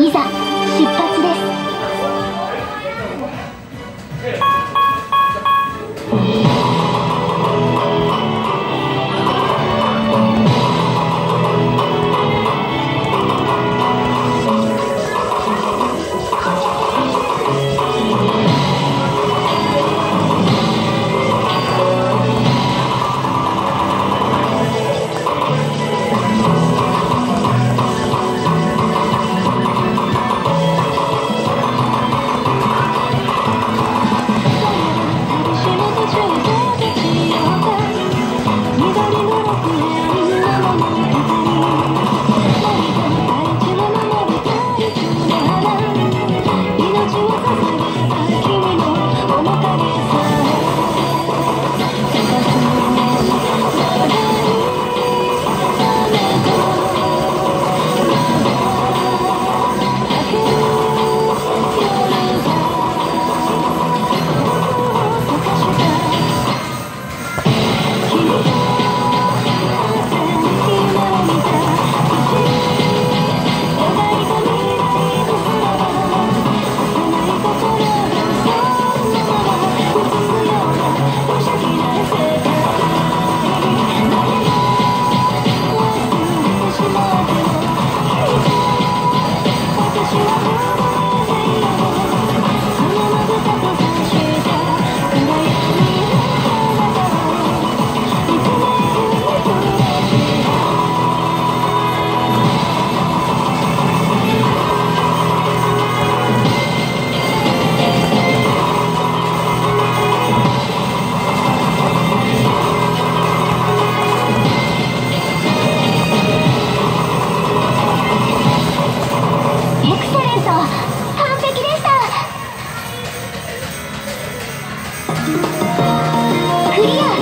いざ出発です。Oh. Korea!